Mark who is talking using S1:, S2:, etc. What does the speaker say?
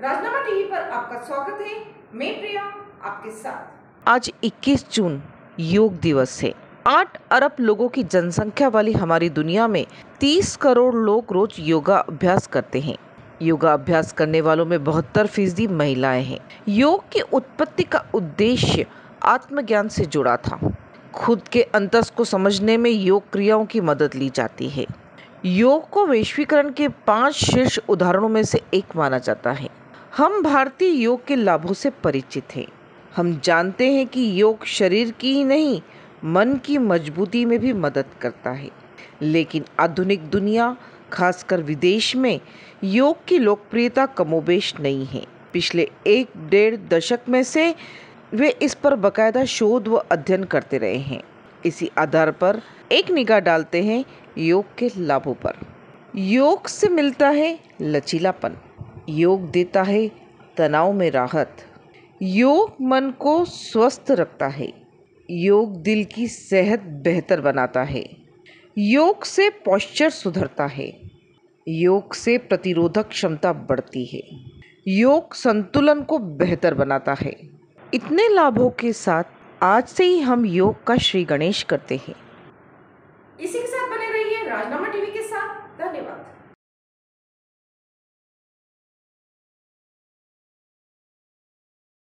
S1: राजनामा TV पर आपका स्वागत है। मैं प्रिया, आपके साथ।
S2: आज 21 जून, योग दिवस है। आठ अरब लोगों की जनसंख्या वाली हमारी दुनिया में 30 करोड़ लोग रोज योगा अभ्यास करते हैं। योगा अभ्यास करने वालों में बहत्तर फ़ीसदी महिलाएँ हैं। योग की उत्पत्ति का उद्देश्य आत्मज्ञान से जुड़ा था। खुद के अंतस को समझने में योग क्रियाओं की मदद ली जाती है। योग को वैश्वीकरण के पाँच शीर्ष उदाहरणों में से एक माना जाता है। हम भारतीय योग के लाभों से परिचित हैं। हम जानते हैं कि योग शरीर की ही नहीं, मन की मजबूती में भी मदद करता है। लेकिन आधुनिक दुनिया, खासकर विदेश में, योग की लोकप्रियता कमोबेश नहीं है। पिछले एक डेढ़ दशक में से वे इस पर बकायदा शोध व अध्ययन करते रहे हैं। इसी आधार पर एक निगाह डालते हैं योग के लाभों पर। योग से मिलता है लचीलापन। योग देता है, तनाव में राहत। योग मन को स्वस्थ रखता है। योग दिल की सेहत बेहतर बनाता है। योग से पॉस्चर सुधरता है। योग से प्रतिरोधक क्षमता बढ़ती है। योग संतुलन को बेहतर बनाता है। इतने लाभों के साथ आज से ही हम योग का श्री गणेश करते हैं।
S1: इसी के साथ